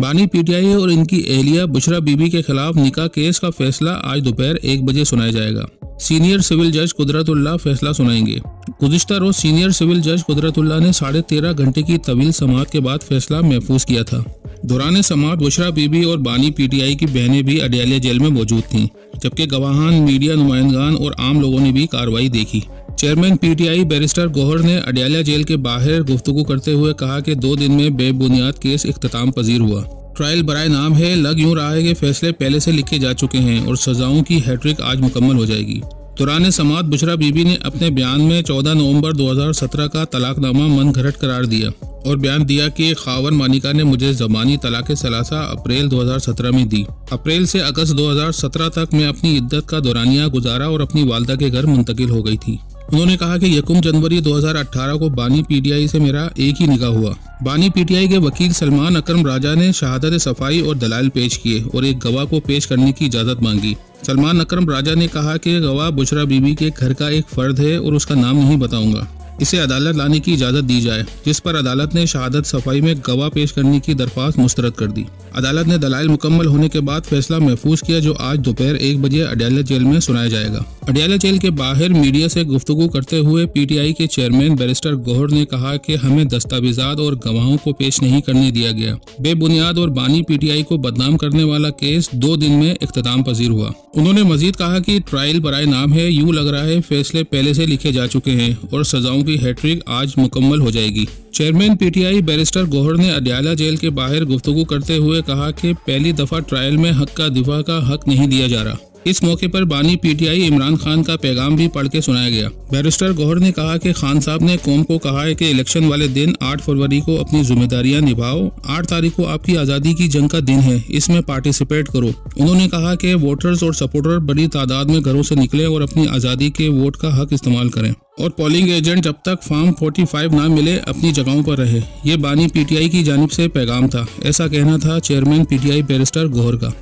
बानी पीटीआई और इनकी एहलिया बुशरा बीबी के खिलाफ निका केस का फैसला आज दोपहर एक बजे सुनाया जाएगा। सीनियर सिविल जज कुदरतुल्ला फैसला सुनाएँगे। गुजशत रोज सीनियर सिविल जज कुदरतुल्ला ने साढ़े तेरह घंटे की तवील समात के बाद फैसला महफूज किया था। दौरान समात बुशरा बीबी और बानी पीटीआई की बहनें भी अडियालिया जेल में मौजूद थीं, जबकि गवाहान मीडिया नुमाइंदान और आम लोगों ने भी कार्रवाई देखी। चेयरमैन पीटीआई बैरिस्टर गोहर ने अडियाला जेल के बाहर गुफ्तु करते हुए कहा कि दो दिन में बेबुनियाद केस अख्ताम पजीर हुआ। ट्रायल बराए नाम है, लग यूँ रहा है कि फैसले पहले से लिखे जा चुके हैं और सजाओं की हैट्रिक आज मुकम्मल हो जाएगी। दौरान समात बुशरा बीबी ने अपने बयान में 14 नवंबर 2017 का तलाकनामा मन घरट करार दिया और बयान दिया कि खावन मानिका ने मुझे जबानी तलाक सलासा अप्रैल 2017 में दी। अप्रैल से अगस्त 2017 तक मैं अपनी इद्दत का दौरानिया गुजारा और अपनी वालदा के घर मुंतकिल हो गई थी। उन्होंने कहा कि यकुम जनवरी 2018 को बानी पीटीआई से मेरा एक ही निगाह हुआ। बानी पीटीआई के वकील सलमान अकरम राजा ने शहादत सफ़ाई और दलाल पेश किए और एक गवाह को पेश करने की इजाज़त मांगी। सलमान अकरम राजा ने कहा कि गवाह बुशरा बीबी के घर का एक फर्द है और उसका नाम नहीं बताऊँगा। इसे अदालत लाने की इजाज़त दी जाए, जिस पर अदालत ने शहादत सफ़ाई में गवाह पेश करने की दरख्वास्त मुस्तरद कर दी। अदालत ने दलाइल मुकम्मल होने के बाद फैसला महफूज किया, जो आज दोपहर एक बजे अडयाला जेल में सुनाया जाएगा। अडयाला जेल के बाहर मीडिया से गुफ्तु करते हुए पीटीआई के चेयरमैन बैरिस्टर गोहर ने कहा कि हमें दस्तावेजात और गवाहों को पेश नहीं करने दिया गया। बेबुनियाद और बानी पीटीआई को बदनाम करने वाला केस दो दिन में इख्ताम पजीर हुआ। उन्होंने मजीद कहा कि ट्रायल बराए नाम है, यूँ लग रहा है, फैसले पहले से लिखे जा चुके हैं और सजाओं की हैट्रिक आज मुकम्मल हो जाएगी। चेयरमैन पीटीआई बैरिस्टर गोहर ने अडयाला जेल के बाहर गुफ्तु करते हुए कहा कि पहली दफ़ा ट्रायल में हक का दिफा का हक नहीं दिया जा रहा। इस मौके पर बानी पीटीआई इमरान खान का पैगाम भी पढ़ के सुनाया गया। बैरिस्टर गौहर ने कहा कि खान साहब ने कौम को कहा है कि इलेक्शन वाले दिन 8 फरवरी को अपनी जिम्मेदारियाँ निभाओ। 8 तारीख को आपकी आज़ादी की जंग का दिन है। इसमें पार्टिसिपेट करो। उन्होंने कहा कि वोटर्स और सपोर्टर बड़ी तादाद में घरों से निकले और अपनी आज़ादी के वोट का हक इस्तेमाल करें। और पोलिंग एजेंट जब तक फॉर्म 45 ना मिले, अपनी जगहों पर रहे। ये बानी पीटीआई की जानब से पैगाम था। ऐसा कहना था चेयरमैन पीटीआई बैरिस्टर गोहर का।